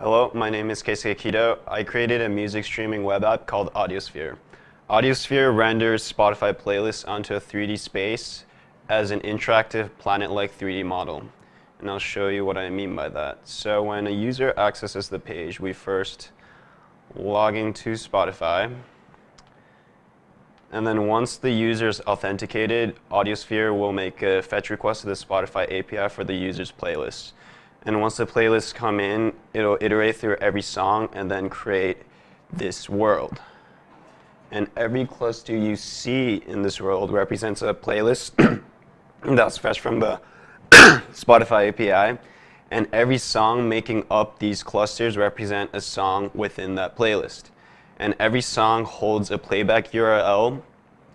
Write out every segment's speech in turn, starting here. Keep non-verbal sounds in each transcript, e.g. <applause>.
Hello, my name is Keisuke Kido. I created a music streaming web app called Audiosphere. Audiosphere renders Spotify playlists onto a 3D space as an interactive planet-like 3D model. And I'll show you what I mean by that. So when a user accesses the page, we first log into Spotify. And then once the user is authenticated, Audiosphere will make a fetch request to the Spotify API for the user's playlist. And once the playlists come in, it'll iterate through every song and then create this world. And every cluster you see in this world represents a playlist <clears throat> that's fresh from the <clears throat> Spotify API. And every song making up these clusters represent a song within that playlist and every song holds a playback URL,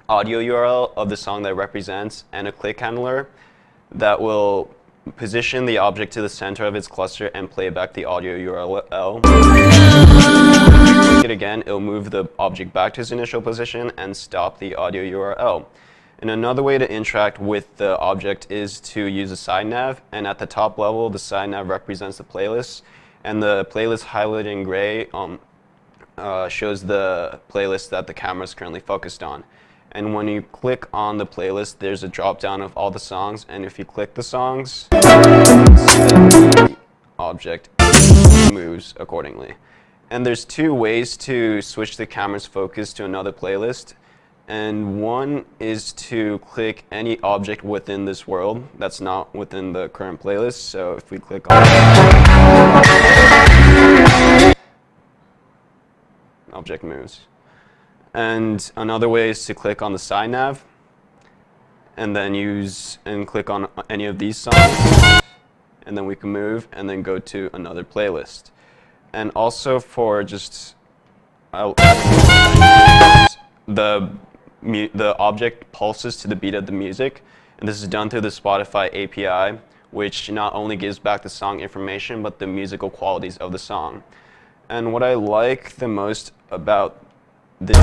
audio URL of the song that represents, and a click handler that will position the object to the center of its cluster and play back the audio URL. It again, it'll move the object back to its initial position and stop the audio URL. And another way to interact with the object is to use a side nav. And at the top level, the side nav represents the playlist. And the playlist highlighted in gray um, uh, shows the playlist that the camera is currently focused on. And when you click on the playlist, there's a drop down of all the songs. And if you click the songs, the object moves accordingly. And there's two ways to switch the camera's focus to another playlist. And one is to click any object within this world that's not within the current playlist. So if we click on object moves. And another way is to click on the side nav and then use and click on any of these songs and then we can move and then go to another playlist. And also for just uh, the the object pulses to the beat of the music and this is done through the Spotify API which not only gives back the song information but the musical qualities of the song. And what I like the most about this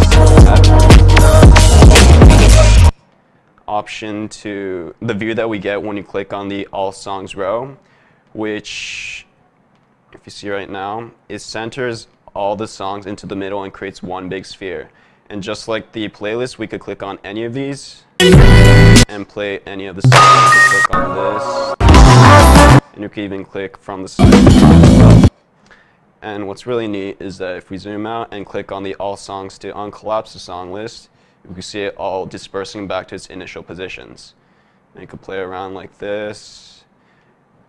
option to the view that we get when you click on the all songs row, which if you see right now, it centers all the songs into the middle and creates one big sphere. And just like the playlist, we could click on any of these and play any of the songs. click on this, and you can even click from the side. And what's really neat is that if we zoom out and click on the all songs to uncollapse the song list, we can see it all dispersing back to its initial positions. And you can play around like this.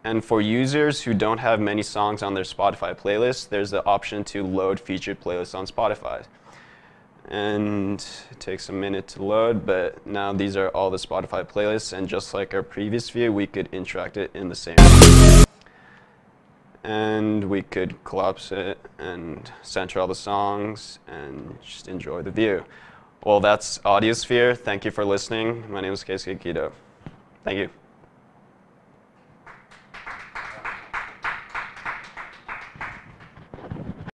And for users who don't have many songs on their Spotify playlist, there's the option to load featured playlists on Spotify. And it takes a minute to load, but now these are all the Spotify playlists. And just like our previous view, we could interact it in the same way and we could collapse it and center all the songs and just enjoy the view. Well, that's Audiosphere. Thank you for listening. My name is Keisuke Kido. Thank you.